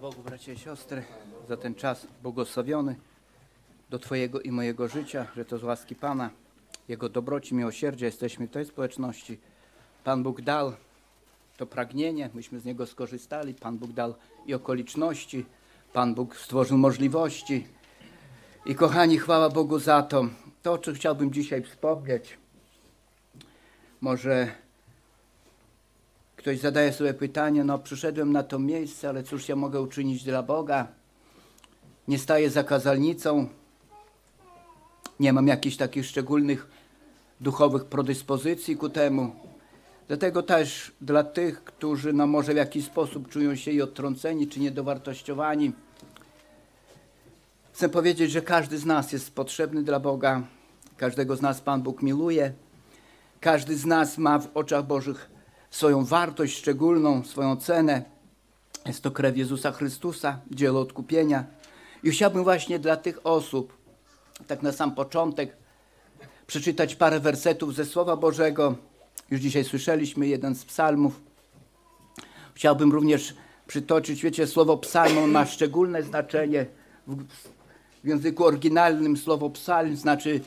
Bogu, bracia i siostry, za ten czas błogosławiony do Twojego i mojego życia, że to z łaski Pana, Jego dobroci, miłosierdzia jesteśmy w tej społeczności. Pan Bóg dał to pragnienie, myśmy z niego skorzystali. Pan Bóg dał i okoliczności, Pan Bóg stworzył możliwości. I kochani, chwała Bogu za to. To, o czym chciałbym dzisiaj wspomnieć, może Ktoś zadaje sobie pytanie, no przyszedłem na to miejsce, ale cóż ja mogę uczynić dla Boga? Nie staję za kazalnicą, nie mam jakichś takich szczególnych duchowych predyspozycji ku temu. Dlatego też dla tych, którzy no może w jakiś sposób czują się i odtrąceni, czy niedowartościowani, chcę powiedzieć, że każdy z nas jest potrzebny dla Boga, każdego z nas Pan Bóg miluje, każdy z nas ma w oczach Bożych swoją wartość szczególną, swoją cenę. Jest to krew Jezusa Chrystusa, dzieło odkupienia. I chciałbym właśnie dla tych osób, tak na sam początek, przeczytać parę wersetów ze Słowa Bożego. Już dzisiaj słyszeliśmy jeden z psalmów. Chciałbym również przytoczyć, wiecie, słowo psalm ma szczególne znaczenie. W, w języku oryginalnym słowo psalm znaczy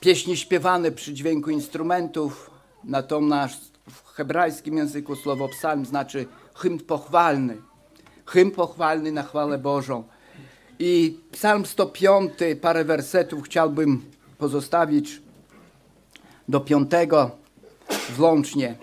pieśni śpiewane przy dźwięku instrumentów, natomiast w hebrajskim języku słowo psalm znaczy hymn pochwalny. Hymn pochwalny na chwałę Bożą. I psalm 105, parę wersetów chciałbym pozostawić do piątego włącznie.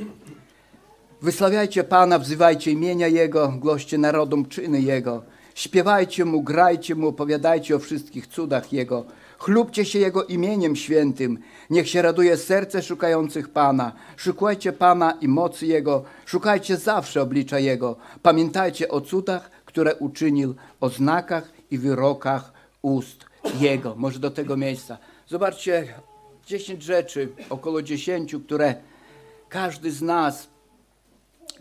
Wysławiajcie Pana, wzywajcie imienia Jego, głoście narodom czyny Jego. Śpiewajcie Mu, grajcie Mu, opowiadajcie o wszystkich cudach Jego. Chlubcie się Jego imieniem świętym. Niech się raduje serce szukających Pana. Szukajcie Pana i mocy Jego. Szukajcie zawsze oblicza Jego. Pamiętajcie o cudach, które uczynił, o znakach i wyrokach ust Jego. Może do tego miejsca. Zobaczcie, dziesięć rzeczy, około dziesięciu, które każdy z nas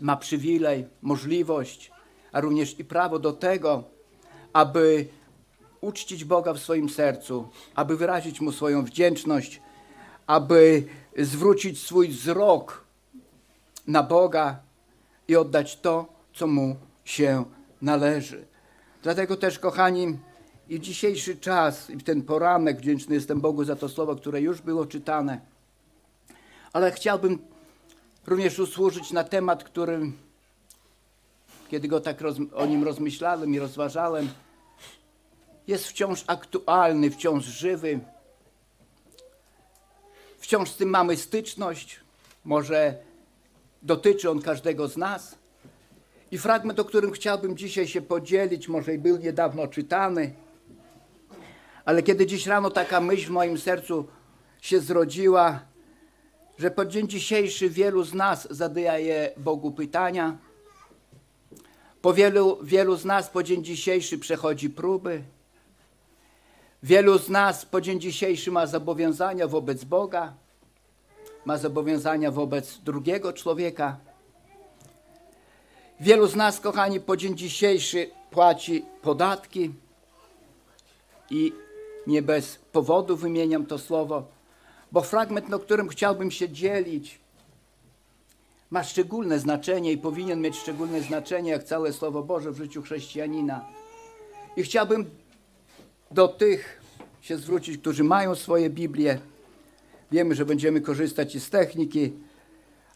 ma przywilej, możliwość, a również i prawo do tego, aby uczcić Boga w swoim sercu, aby wyrazić Mu swoją wdzięczność, aby zwrócić swój wzrok na Boga i oddać to, co Mu się należy. Dlatego też, kochani, i dzisiejszy czas, i ten poranek, wdzięczny jestem Bogu za to słowo, które już było czytane, ale chciałbym również usłużyć na temat, którym, kiedy go tak o nim rozmyślałem i rozważałem, jest wciąż aktualny, wciąż żywy. Wciąż z tym mamy styczność. Może dotyczy on każdego z nas. I fragment, o którym chciałbym dzisiaj się podzielić, może i był niedawno czytany, ale kiedy dziś rano taka myśl w moim sercu się zrodziła, że po dzień dzisiejszy wielu z nas zadaje Bogu pytania, po wielu, wielu z nas po dzień dzisiejszy przechodzi próby, Wielu z nas po dzień dzisiejszy ma zobowiązania wobec Boga, ma zobowiązania wobec drugiego człowieka. Wielu z nas, kochani, po dzień dzisiejszy płaci podatki i nie bez powodu wymieniam to słowo, bo fragment, o którym chciałbym się dzielić, ma szczególne znaczenie i powinien mieć szczególne znaczenie, jak całe Słowo Boże w życiu chrześcijanina. I chciałbym do tych się zwrócić, którzy mają swoje Biblie. Wiemy, że będziemy korzystać z techniki,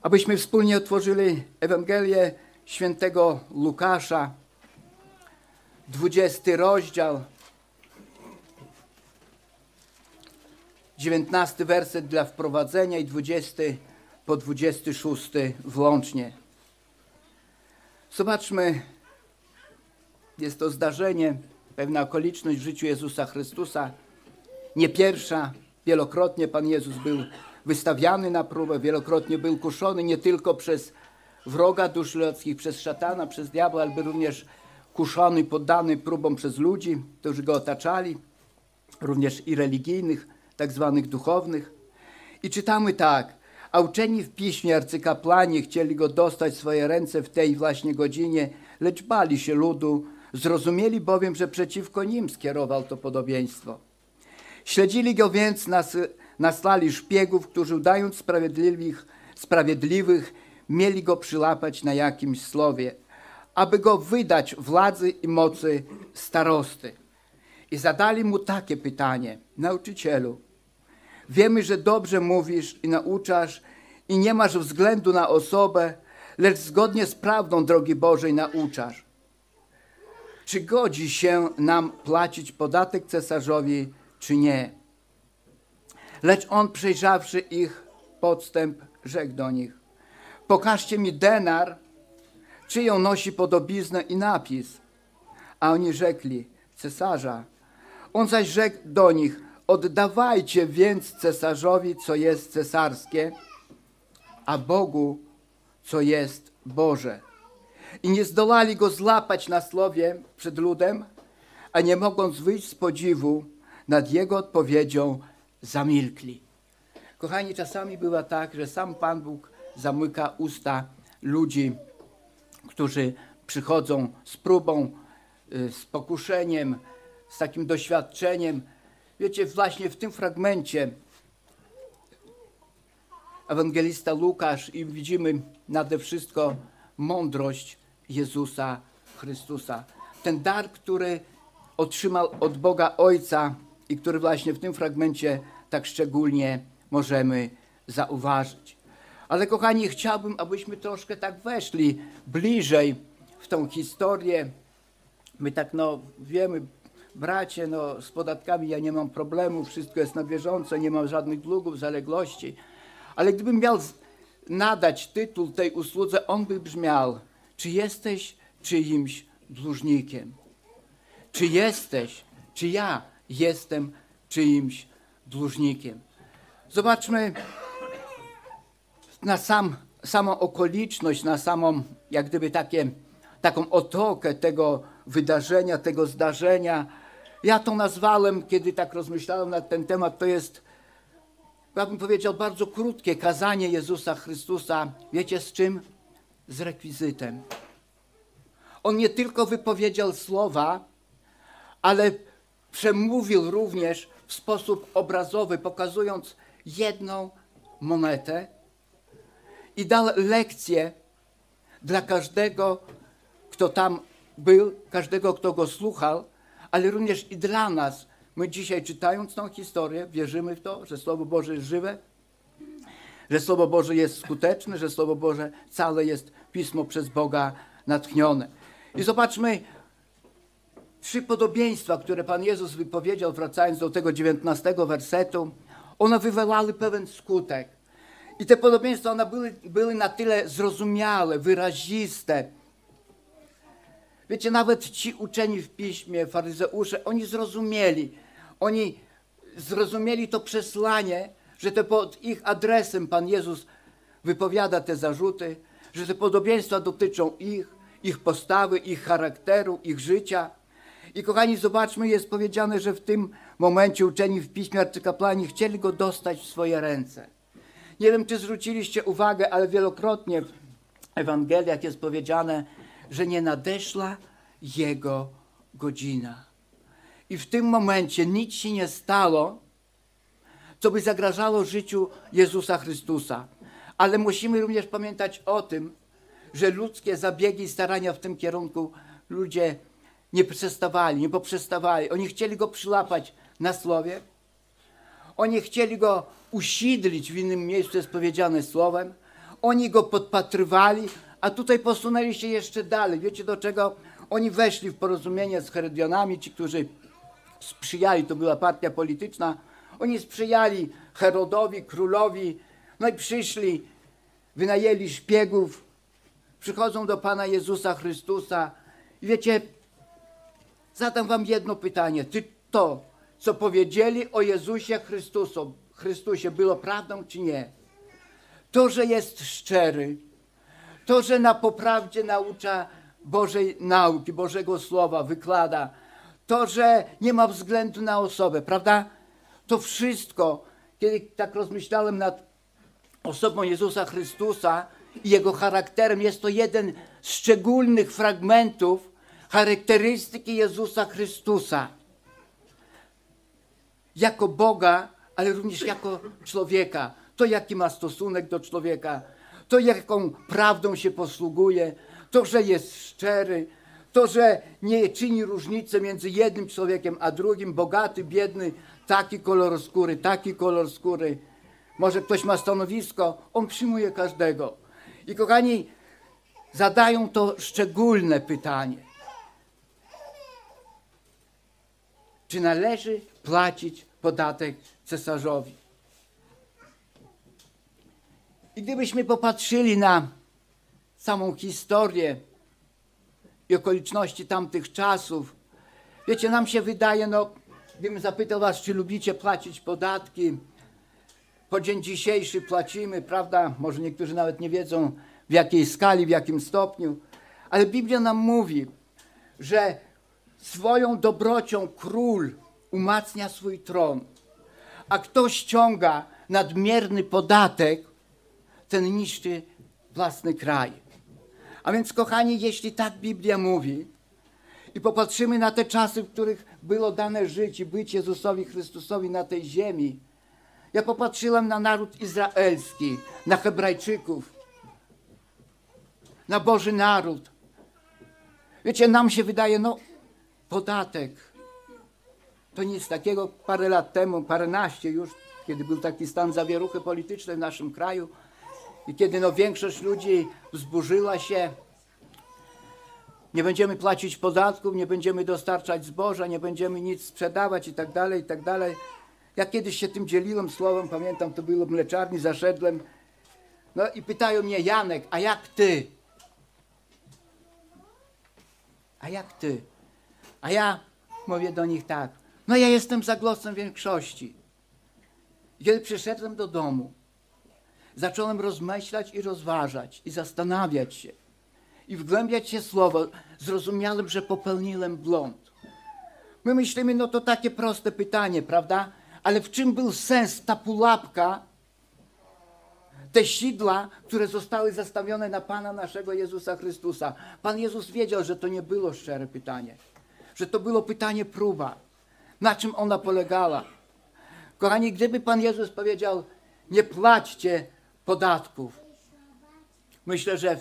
abyśmy wspólnie otworzyli Ewangelię świętego Łukasza, 20 rozdział, 19 werset dla wprowadzenia i 20 po 26 włącznie. Zobaczmy, jest to zdarzenie, pewna okoliczność w życiu Jezusa Chrystusa. Nie pierwsza, wielokrotnie Pan Jezus był wystawiany na próbę, wielokrotnie był kuszony nie tylko przez wroga dusz ludzkich, przez szatana, przez diabła, ale również kuszony, poddany próbom przez ludzi, którzy go otaczali, również i religijnych, tak zwanych duchownych. I czytamy tak, a uczeni w piśmie arcykapłani chcieli go dostać w swoje ręce w tej właśnie godzinie, lecz bali się ludu, Zrozumieli bowiem, że przeciwko nim skierował to podobieństwo. Śledzili go więc, nas, naslali szpiegów, którzy udając sprawiedliwych, sprawiedliwych, mieli go przylapać na jakimś słowie. aby go wydać władzy i mocy starosty. I zadali mu takie pytanie: Nauczycielu, wiemy, że dobrze mówisz i nauczasz, i nie masz względu na osobę, lecz zgodnie z prawdą drogi Bożej nauczasz. Czy godzi się nam płacić podatek cesarzowi, czy nie? Lecz on, przejrzawszy ich podstęp, rzekł do nich: Pokażcie mi denar, czyją nosi podobiznę i napis. A oni rzekli: Cesarza. On zaś rzekł do nich: Oddawajcie więc cesarzowi, co jest cesarskie, a Bogu, co jest Boże. I nie zdolali go złapać na słowie przed ludem, a nie mogąc wyjść z podziwu nad jego odpowiedzią, zamilkli. Kochani, czasami bywa tak, że sam Pan Bóg zamyka usta ludzi, którzy przychodzą z próbą, y, z pokuszeniem, z takim doświadczeniem. Wiecie, właśnie w tym fragmencie ewangelista Łukasz i widzimy nade wszystko mądrość Jezusa Chrystusa. Ten dar, który otrzymał od Boga Ojca i który właśnie w tym fragmencie tak szczególnie możemy zauważyć. Ale kochani, chciałbym, abyśmy troszkę tak weszli bliżej w tą historię. My tak no wiemy, bracie, no z podatkami ja nie mam problemu, wszystko jest na bieżąco, nie mam żadnych długów, zaległości. Ale gdybym miał nadać tytuł tej usłudze, on by brzmiał, czy jesteś czyimś dłużnikiem? Czy jesteś, czy ja jestem czyimś dłużnikiem? Zobaczmy na sam, samą okoliczność, na samą, jak gdyby takie, taką otokę tego wydarzenia, tego zdarzenia. Ja to nazwałem, kiedy tak rozmyślałem nad ten temat, to jest, ja bym powiedział, bardzo krótkie kazanie Jezusa Chrystusa. Wiecie z czym? Z rekwizytem. On nie tylko wypowiedział słowa, ale przemówił również w sposób obrazowy, pokazując jedną monetę i dał lekcję dla każdego, kto tam był, każdego, kto go słuchał, ale również i dla nas. My dzisiaj czytając tą historię, wierzymy w to, że Słowo Boże jest żywe, że Słowo Boże jest skuteczne, że Słowo Boże całe jest Pismo przez Boga natchnione. I zobaczmy trzy podobieństwa, które Pan Jezus wypowiedział, wracając do tego dziewiętnastego wersetu. One wywołały pewien skutek. I te podobieństwa one były, były na tyle zrozumiałe, wyraziste. Wiecie, nawet ci uczeni w piśmie, faryzeusze, oni zrozumieli. Oni zrozumieli to przesłanie, że to pod ich adresem Pan Jezus wypowiada te zarzuty, że te podobieństwa dotyczą ich, ich postawy, ich charakteru, ich życia. I kochani, zobaczmy, jest powiedziane, że w tym momencie uczeni w piśmie arcykapłani chcieli go dostać w swoje ręce. Nie wiem, czy zwróciliście uwagę, ale wielokrotnie w Ewangeliach jest powiedziane, że nie nadeszła jego godzina. I w tym momencie nic się nie stało, co by zagrażało życiu Jezusa Chrystusa. Ale musimy również pamiętać o tym, że ludzkie zabiegi i starania w tym kierunku ludzie nie przestawali, nie poprzestawali. Oni chcieli go przylapać na słowie. Oni chcieli go usidlić, w innym miejscu jest powiedziane słowem. Oni go podpatrywali, a tutaj posunęli się jeszcze dalej. Wiecie do czego? Oni weszli w porozumienie z Herodionami, ci, którzy sprzyjali, to była partia polityczna. Oni sprzyjali Herodowi, królowi, no i przyszli, wynajęli szpiegów, przychodzą do Pana Jezusa Chrystusa. I wiecie, zadam wam jedno pytanie. Czy to, co powiedzieli o Jezusie Chrystusu, Chrystusie było prawdą czy nie? To, że jest szczery, to, że na poprawdzie naucza Bożej nauki, Bożego Słowa, wykłada, to, że nie ma względu na osobę, prawda? To wszystko, kiedy tak rozmyślałem nad osobą Jezusa Chrystusa i jego charakterem, jest to jeden z szczególnych fragmentów charakterystyki Jezusa Chrystusa. Jako Boga, ale również jako człowieka. To, jaki ma stosunek do człowieka, to, jaką prawdą się posługuje, to, że jest szczery, to, że nie czyni różnicy między jednym człowiekiem a drugim, bogaty, biedny, taki kolor skóry, taki kolor skóry. Może ktoś ma stanowisko, on przyjmuje każdego. I kochani, zadają to szczególne pytanie. Czy należy płacić podatek cesarzowi? I gdybyśmy popatrzyli na samą historię i okoliczności tamtych czasów, wiecie, nam się wydaje, no, gdybym zapytał was, czy lubicie płacić podatki, po dzień dzisiejszy płacimy, prawda? Może niektórzy nawet nie wiedzą w jakiej skali, w jakim stopniu, ale Biblia nam mówi, że swoją dobrocią król umacnia swój tron, a kto ściąga nadmierny podatek, ten niszczy własny kraj. A więc, kochani, jeśli tak Biblia mówi i popatrzymy na te czasy, w których było dane żyć i być Jezusowi Chrystusowi na tej ziemi, ja popatrzyłem na naród izraelski, na Hebrajczyków, na Boży naród. Wiecie, nam się wydaje, no, podatek. To nic takiego parę lat temu, paręnaście już, kiedy był taki stan zawieruchy politycznej w naszym kraju i kiedy no, większość ludzi wzburzyła się, nie będziemy płacić podatków, nie będziemy dostarczać zboża, nie będziemy nic sprzedawać i tak dalej, i tak dalej. Ja kiedyś się tym dzieliłem słowem, pamiętam, to było w mleczarni, zaszedłem. No i pytają mnie, Janek, a jak ty? A jak ty? A ja mówię do nich tak, no ja jestem za głosem większości. Kiedy przyszedłem do domu, zacząłem rozmyślać i rozważać i zastanawiać się i wgłębiać się słowo, zrozumiałem, że popełniłem błąd. My myślimy, no to takie proste pytanie, prawda? Ale w czym był sens ta pułapka, te sidła, które zostały zastawione na Pana naszego Jezusa Chrystusa? Pan Jezus wiedział, że to nie było szczere pytanie, że to było pytanie próba. Na czym ona polegała? Kochani, gdyby Pan Jezus powiedział, nie płaćcie podatków, myślę, że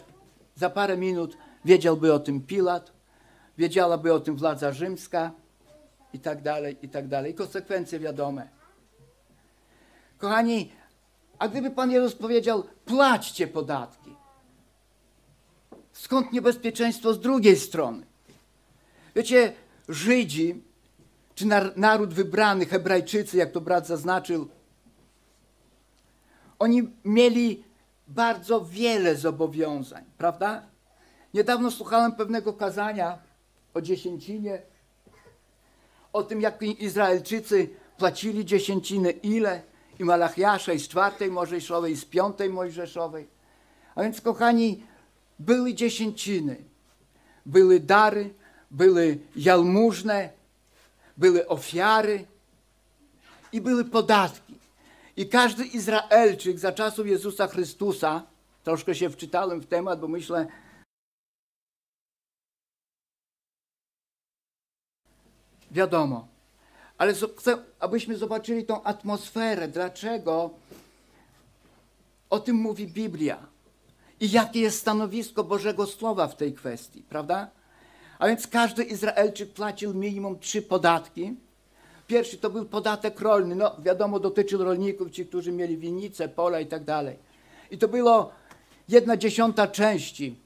za parę minut wiedziałby o tym Pilat, wiedziałaby o tym władza rzymska i tak dalej, i tak dalej. Konsekwencje wiadome. Kochani, a gdyby Pan Jezus powiedział, płaćcie podatki, skąd niebezpieczeństwo z drugiej strony? Wiecie, Żydzi, czy naród wybrany, Hebrajczycy, jak to brat zaznaczył, oni mieli bardzo wiele zobowiązań, prawda? Niedawno słuchałem pewnego kazania o dziesięcinie, o tym, jak Izraelczycy płacili dziesięciny, ile, i Malachiasza, i z czwartej Mojżeszowej, i z piątej Mojżeszowej. A więc, kochani, były dziesięciny, były dary, były jalmużne, były ofiary i były podatki. I każdy Izraelczyk za czasów Jezusa Chrystusa, troszkę się wczytałem w temat, bo myślę, wiadomo. Ale chcę, abyśmy zobaczyli tą atmosferę, dlaczego o tym mówi Biblia i jakie jest stanowisko Bożego Słowa w tej kwestii, prawda? A więc każdy Izraelczyk płacił minimum trzy podatki. Pierwszy to był podatek rolny. No wiadomo, dotyczył rolników, ci, którzy mieli winnice, pola i tak dalej. I to było jedna dziesiąta części.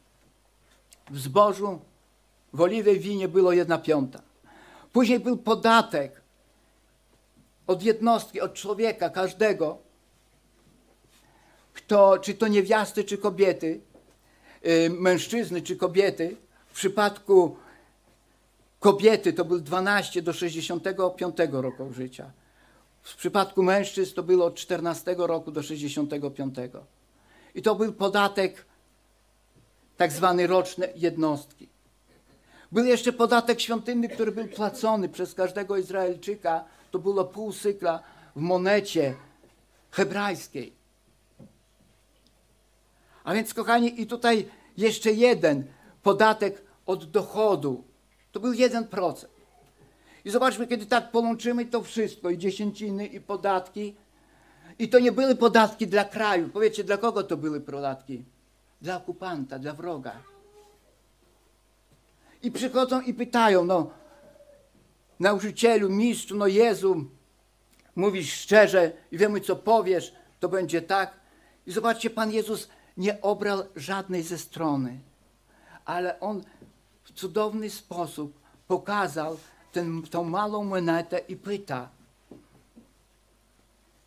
W zbożu, w oliwie winie było jedna piąta. Później był podatek od jednostki, od człowieka, każdego, kto, czy to niewiasty, czy kobiety, yy, mężczyzny, czy kobiety, w przypadku kobiety to był 12 do 65 roku życia. W przypadku mężczyzn to było od 14 roku do 65. I to był podatek tak zwany roczne jednostki. Był jeszcze podatek świątynny, który był płacony przez każdego Izraelczyka. To było pół cykla w monecie hebrajskiej. A więc, kochani, i tutaj jeszcze jeden podatek od dochodu. To był jeden procent. I zobaczmy, kiedy tak połączymy to wszystko, i dziesięciny, i podatki. I to nie były podatki dla kraju. Powiecie, dla kogo to były podatki? Dla okupanta, dla wroga. I przychodzą i pytają, no, nauczycielu, mistrzu, no Jezu, mówisz szczerze i wiemy, co powiesz, to będzie tak. I zobaczcie, Pan Jezus nie obrał żadnej ze strony, ale On w cudowny sposób pokazał ten, tą małą monetę i pyta,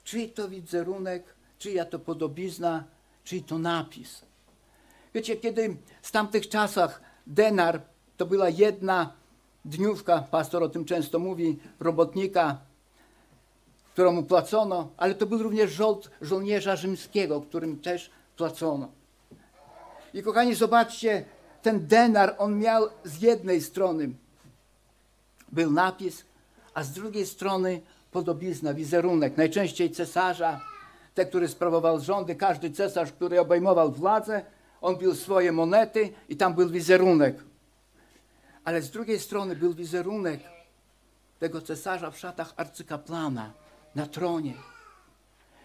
czy to wizerunek, czy ja to podobizna, czy to napis. Wiecie, kiedy w tamtych czasach denar to była jedna dniówka, pastor o tym często mówi, robotnika, któremu płacono, ale to był również żołd żołnierza rzymskiego, którym też płacono. I kochani, zobaczcie, ten denar, on miał z jednej strony był napis, a z drugiej strony podobizna, wizerunek, najczęściej cesarza, te, który sprawował rządy, każdy cesarz, który obejmował władzę, on bił swoje monety i tam był wizerunek. Ale z drugiej strony był wizerunek tego cesarza w szatach arcykaplana na tronie.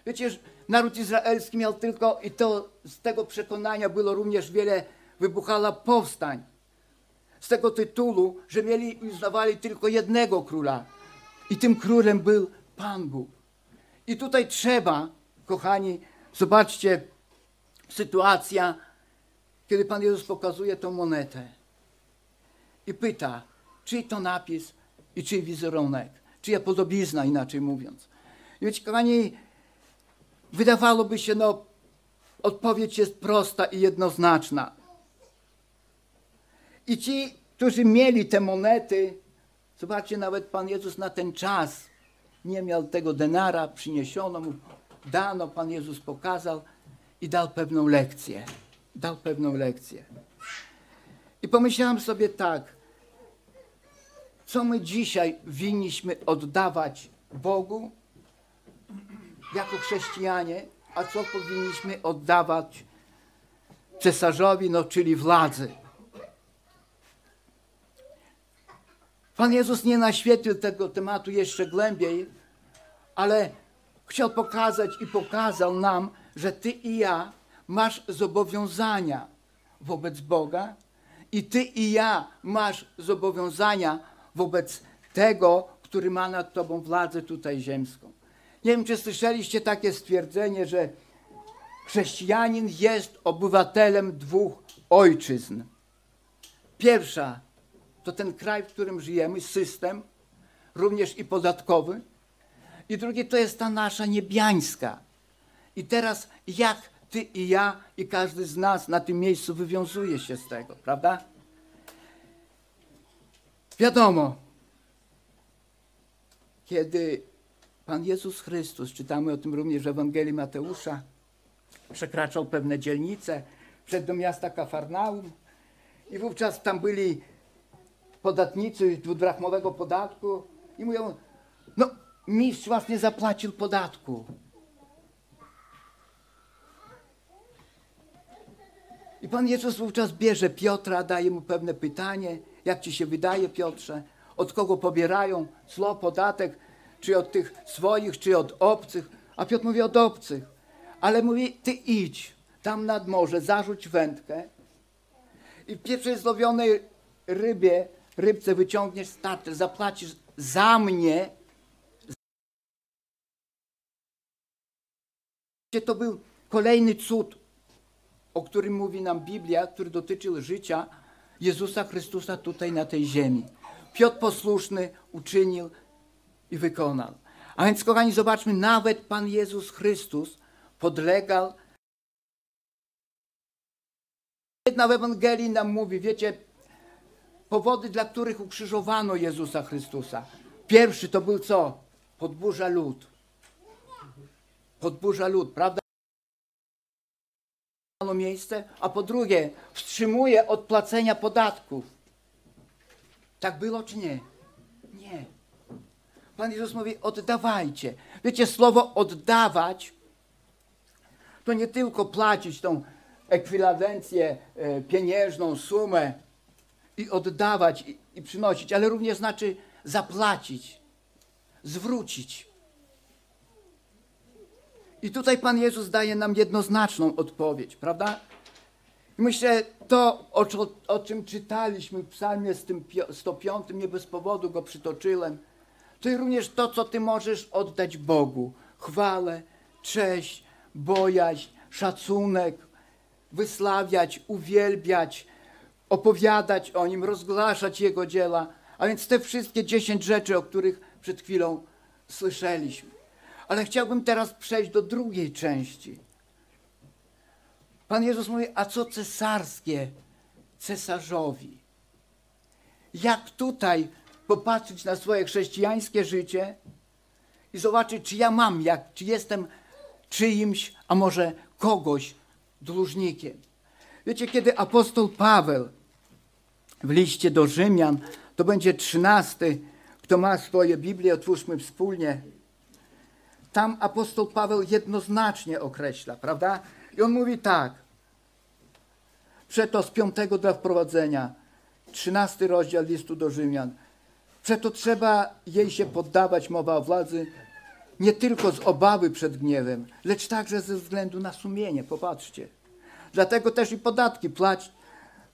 Wiecie, naród izraelski miał tylko, i to z tego przekonania było również wiele, wybuchała powstań. Z tego tytułu, że mieli uznawali tylko jednego króla. I tym królem był Pan Bóg. I tutaj trzeba, kochani, zobaczcie, sytuacja, kiedy Pan Jezus pokazuje tą monetę i pyta, czyj to napis i czyj wizerunek, czyja podobizna, inaczej mówiąc. I wiecie, kochani, wydawałoby się, no, odpowiedź jest prosta i jednoznaczna. I ci, którzy mieli te monety, zobaczcie, nawet Pan Jezus na ten czas nie miał tego denara, przyniesiono mu, dano, Pan Jezus pokazał i dał pewną lekcję. Dał pewną lekcję. I pomyślałem sobie tak, co my dzisiaj winniśmy oddawać Bogu jako chrześcijanie, a co powinniśmy oddawać cesarzowi, no czyli władzy. Pan Jezus nie naświetlił tego tematu jeszcze głębiej, ale chciał pokazać i pokazał nam, że ty i ja masz zobowiązania wobec Boga i ty i ja masz zobowiązania wobec tego, który ma nad tobą władzę tutaj ziemską. Nie wiem, czy słyszeliście takie stwierdzenie, że chrześcijanin jest obywatelem dwóch ojczyzn. Pierwsza to ten kraj, w którym żyjemy, system, również i podatkowy. I drugie to jest ta nasza niebiańska. I teraz jak ty i ja i każdy z nas na tym miejscu wywiązuje się z tego, prawda? Wiadomo, kiedy Pan Jezus Chrystus, czytamy o tym również w Ewangelii Mateusza, przekraczał pewne dzielnice, wszedł do miasta Kafarnaum i wówczas tam byli podatnicy dwudrachmowego podatku i mówią, no mistrz was nie zapłacił podatku. I Pan Jezus wówczas bierze Piotra, daje mu pewne pytanie, jak ci się wydaje Piotrze, od kogo pobierają cło, podatek, czy od tych swoich, czy od obcych. A Piotr mówi od obcych. Ale mówi, ty idź tam nad morze, zarzuć wędkę i w pierwszej złowionej rybie rybce wyciągniesz starter, zapłacisz za mnie. To był kolejny cud, o którym mówi nam Biblia, który dotyczył życia Jezusa Chrystusa tutaj na tej ziemi. Piotr posłuszny uczynił i wykonał. A więc, kochani, zobaczmy, nawet Pan Jezus Chrystus podlegał. Jedna w Ewangelii nam mówi, wiecie, powody, dla których ukrzyżowano Jezusa Chrystusa. Pierwszy to był co? Podburza lud. Podburza lud, prawda? miejsce, a po drugie wstrzymuje od płacenia podatków. Tak było czy nie? Nie. Pan Jezus mówi, oddawajcie. Wiecie, słowo oddawać to nie tylko płacić tą ekwiwalencję e, pieniężną, sumę, i oddawać i, i przynosić, ale również znaczy zapłacić, zwrócić. I tutaj Pan Jezus daje nam jednoznaczną odpowiedź, prawda? I myślę, to o, o czym czytaliśmy w psalmie z tym 105, nie bez powodu go przytoczyłem, to również to, co ty możesz oddać Bogu. Chwałę, cześć, bojaźń, szacunek, wysławiać, uwielbiać, opowiadać o Nim, rozgłaszać Jego dzieła. A więc te wszystkie dziesięć rzeczy, o których przed chwilą słyszeliśmy. Ale chciałbym teraz przejść do drugiej części. Pan Jezus mówi, a co cesarskie cesarzowi? Jak tutaj popatrzeć na swoje chrześcijańskie życie i zobaczyć, czy ja mam, jak, czy jestem czyimś, a może kogoś dłużnikiem. Wiecie, kiedy apostoł Paweł w liście do Rzymian, to będzie trzynasty, kto ma swoje Biblię, otwórzmy wspólnie. Tam apostoł Paweł jednoznacznie określa, prawda? I on mówi tak. Przeto z piątego dla wprowadzenia, trzynasty rozdział listu do Rzymian. Przeto trzeba jej się poddawać, mowa o władzy, nie tylko z obawy przed gniewem, lecz także ze względu na sumienie. Popatrzcie. Dlatego też i podatki płać,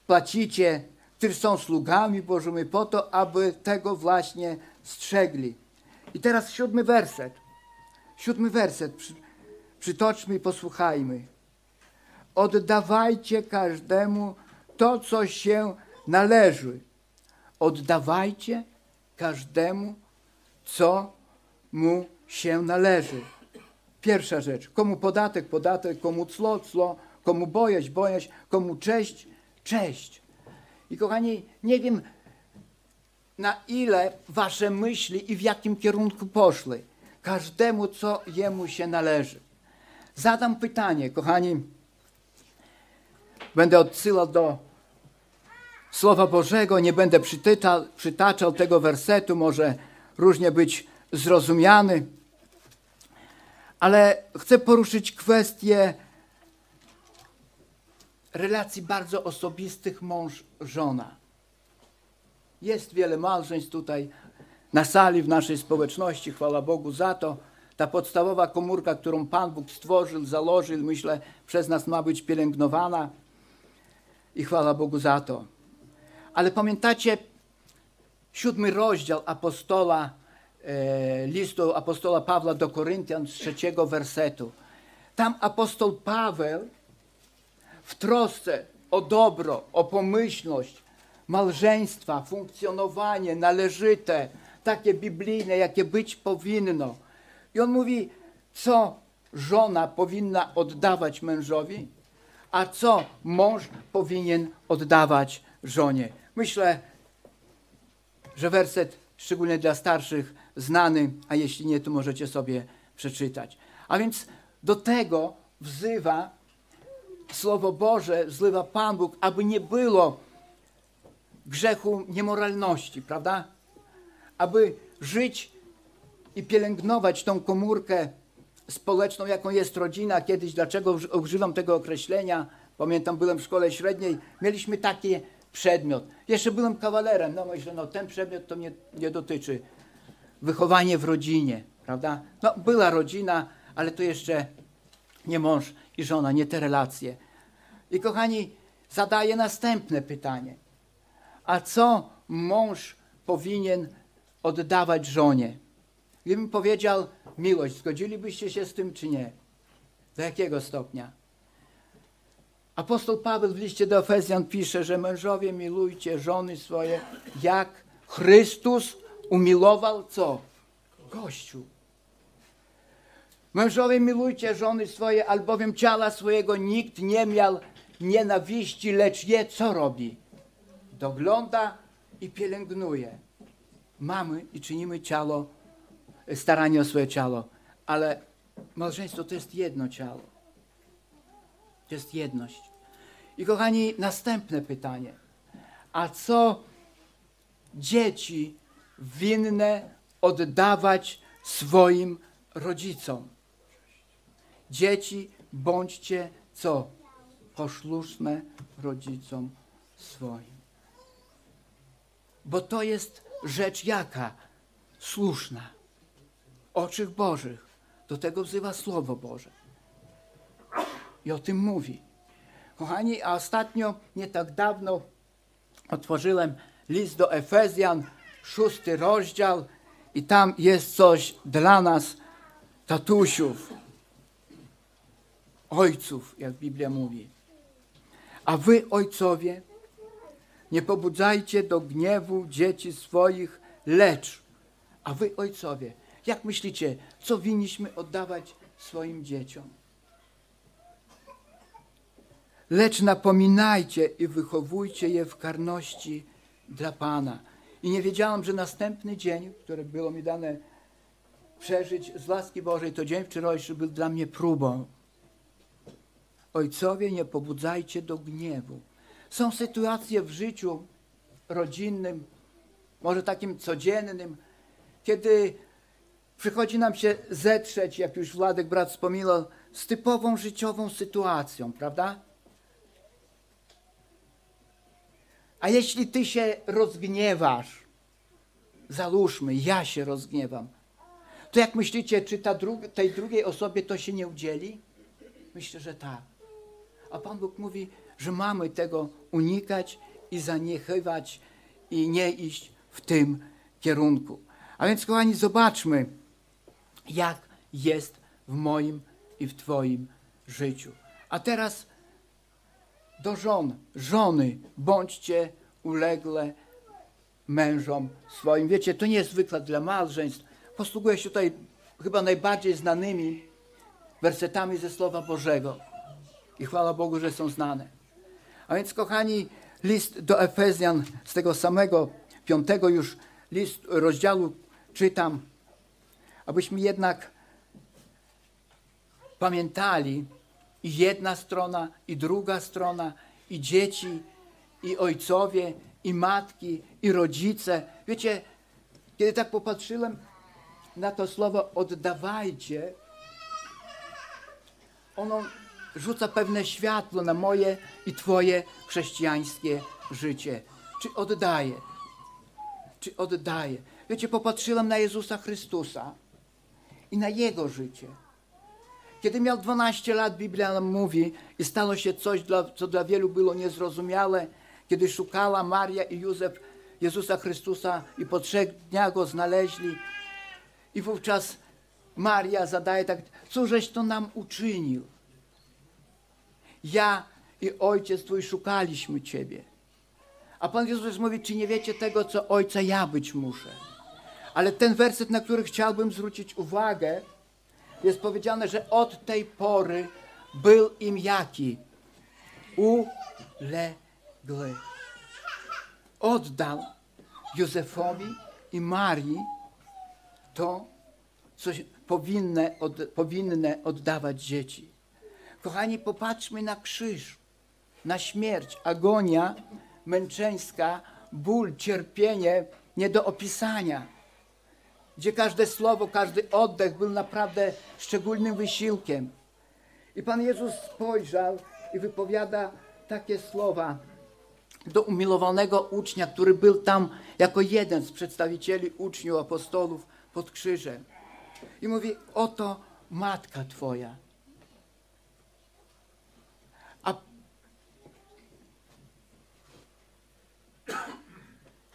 płacicie, którzy są sługami Bożymi, po to, aby tego właśnie strzegli. I teraz siódmy werset. Siódmy werset. Przy, przytoczmy i posłuchajmy. Oddawajcie każdemu to, co się należy. Oddawajcie każdemu, co mu się należy. Pierwsza rzecz. Komu podatek, podatek, komu clo, clo, komu bojaźń, bojaźń, komu cześć, cześć. I kochani, nie wiem na ile wasze myśli i w jakim kierunku poszły. Każdemu, co jemu się należy. Zadam pytanie, kochani. Będę odsyłał do Słowa Bożego, nie będę przytaczał tego wersetu, może różnie być zrozumiany, ale chcę poruszyć kwestię relacji bardzo osobistych mąż-żona. Jest wiele małżeństw tutaj na sali, w naszej społeczności, chwała Bogu za to. Ta podstawowa komórka, którą Pan Bóg stworzył, założył, myślę, przez nas ma być pielęgnowana i chwała Bogu za to. Ale pamiętacie siódmy rozdział apostola, e, listu apostola Pawła do Koryntian z trzeciego wersetu. Tam apostoł Paweł w trosce o dobro, o pomyślność małżeństwa, funkcjonowanie należyte, takie biblijne, jakie być powinno. I on mówi, co żona powinna oddawać mężowi, a co mąż powinien oddawać żonie. Myślę, że werset szczególnie dla starszych znany, a jeśli nie, to możecie sobie przeczytać. A więc do tego wzywa Słowo Boże, wzywa Pan Bóg, aby nie było grzechu niemoralności, prawda? Aby żyć i pielęgnować tą komórkę społeczną, jaką jest rodzina. Kiedyś, dlaczego używam tego określenia? Pamiętam, byłem w szkole średniej, mieliśmy takie przedmiot. Jeszcze byłem kawalerem, no myślę, no ten przedmiot to mnie nie dotyczy. Wychowanie w rodzinie, prawda? No była rodzina, ale to jeszcze nie mąż i żona, nie te relacje. I kochani, zadaję następne pytanie. A co mąż powinien oddawać żonie? Gdybym powiedział miłość, zgodzilibyście się z tym czy nie? Do jakiego stopnia? Apostoł Paweł w liście do Efezjan pisze, że mężowie milujcie żony swoje, jak Chrystus umilował co? Kościół. Mężowie milujcie żony swoje, albowiem ciała swojego nikt nie miał nienawiści, lecz je co robi? Dogląda i pielęgnuje. Mamy i czynimy ciało, staranie o swoje ciało, ale małżeństwo to jest jedno ciało. To jest jedność. I kochani, następne pytanie. A co dzieci winne oddawać swoim rodzicom? Dzieci, bądźcie co? Posłuszne rodzicom swoim. Bo to jest rzecz jaka? Słuszna. Oczych Bożych. Do tego wzywa Słowo Boże. I o tym mówi. Kochani, a ostatnio, nie tak dawno, otworzyłem list do Efezjan, szósty rozdział, i tam jest coś dla nas, tatusiów, ojców, jak Biblia mówi. A wy, ojcowie, nie pobudzajcie do gniewu dzieci swoich, lecz, a wy, ojcowie, jak myślicie, co winniśmy oddawać swoim dzieciom? Lecz napominajcie i wychowujcie je w karności dla Pana. I nie wiedziałam, że następny dzień, który było mi dane przeżyć z łaski Bożej, to dzień wczorajszy był dla mnie próbą. Ojcowie, nie pobudzajcie do gniewu. Są sytuacje w życiu rodzinnym, może takim codziennym, kiedy przychodzi nam się zetrzeć, jak już Władek brat wspominał, z typową życiową sytuacją, prawda? A jeśli ty się rozgniewasz, załóżmy, ja się rozgniewam, to jak myślicie, czy dru tej drugiej osobie to się nie udzieli? Myślę, że tak. A Pan Bóg mówi, że mamy tego unikać i zaniechywać i nie iść w tym kierunku. A więc, kochani, zobaczmy, jak jest w moim i w Twoim życiu. A teraz do żon, żony, bądźcie ulegle mężom swoim. Wiecie, to nie jest wykład dla małżeństw. Posługuję się tutaj chyba najbardziej znanymi wersetami ze Słowa Bożego. I chwała Bogu, że są znane. A więc, kochani, list do Efezjan z tego samego piątego już list rozdziału czytam, abyśmy jednak pamiętali i jedna strona, i druga strona, i dzieci, i ojcowie, i matki, i rodzice. Wiecie, kiedy tak popatrzyłem na to słowo oddawajcie, ono rzuca pewne światło na moje i Twoje chrześcijańskie życie. Czy oddaję? Czy oddaję? Wiecie, popatrzyłem na Jezusa Chrystusa i na Jego życie. Kiedy miał 12 lat, Biblia nam mówi, i stało się coś, co dla wielu było niezrozumiałe, kiedy szukała Maria i Józef Jezusa Chrystusa i po trzech dniach go znaleźli. I wówczas Maria zadaje tak, cóżeś to nam uczynił? Ja i ojciec twój szukaliśmy ciebie. A Pan Jezus mówi, czy nie wiecie tego, co ojca ja być muszę? Ale ten werset, na który chciałbym zwrócić uwagę, jest powiedziane, że od tej pory był im jaki? Uległy. Oddał Józefowi i Marii to, co powinne, od, powinne oddawać dzieci. Kochani, popatrzmy na krzyż, na śmierć, agonia męczeńska, ból, cierpienie nie do opisania gdzie każde słowo, każdy oddech był naprawdę szczególnym wysiłkiem. I Pan Jezus spojrzał i wypowiada takie słowa do umilowanego ucznia, który był tam jako jeden z przedstawicieli uczniów apostolów pod krzyżem. I mówi: Oto matka Twoja.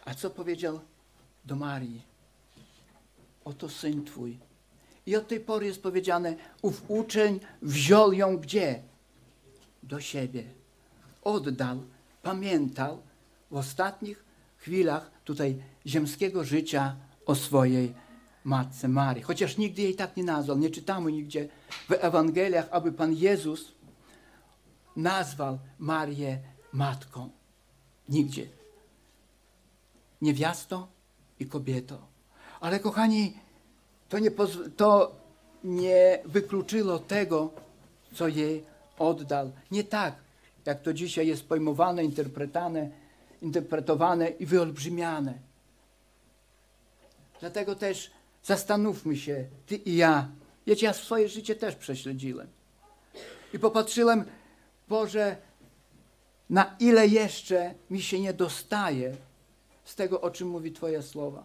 A, a co powiedział do Marii? oto syn twój. I od tej pory jest powiedziane, ów uczeń wziął ją gdzie? Do siebie. Oddał, pamiętał w ostatnich chwilach tutaj ziemskiego życia o swojej matce Marii. Chociaż nigdy jej tak nie nazwał. Nie czytamy nigdzie w Ewangeliach, aby Pan Jezus nazwał Marię matką. Nigdzie. Niewiasto i kobieto. Ale kochani, to nie, to nie wykluczyło tego, co jej oddał. Nie tak, jak to dzisiaj jest pojmowane, interpretowane i wyolbrzymiane. Dlatego też zastanówmy się, ty i ja. Wiecie, ja swoje życie też prześledziłem. I popatrzyłem, Boże, na ile jeszcze mi się nie dostaje z tego, o czym mówi Twoje słowa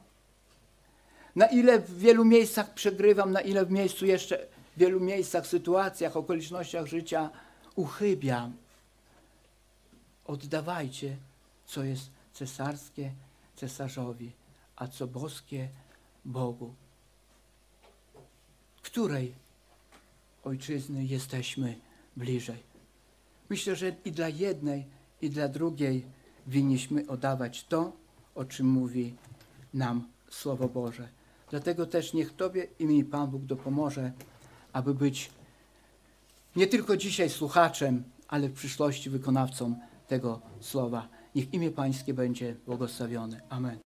na ile w wielu miejscach przegrywam, na ile w miejscu jeszcze, w wielu miejscach, sytuacjach, okolicznościach życia uchybiam. Oddawajcie, co jest cesarskie cesarzowi, a co boskie Bogu. Której ojczyzny jesteśmy bliżej? Myślę, że i dla jednej, i dla drugiej winniśmy oddawać to, o czym mówi nam Słowo Boże. Dlatego też niech Tobie i mi Pan Bóg dopomoże, aby być nie tylko dzisiaj słuchaczem, ale w przyszłości wykonawcą tego słowa. Niech imię Pańskie będzie błogosławione. Amen.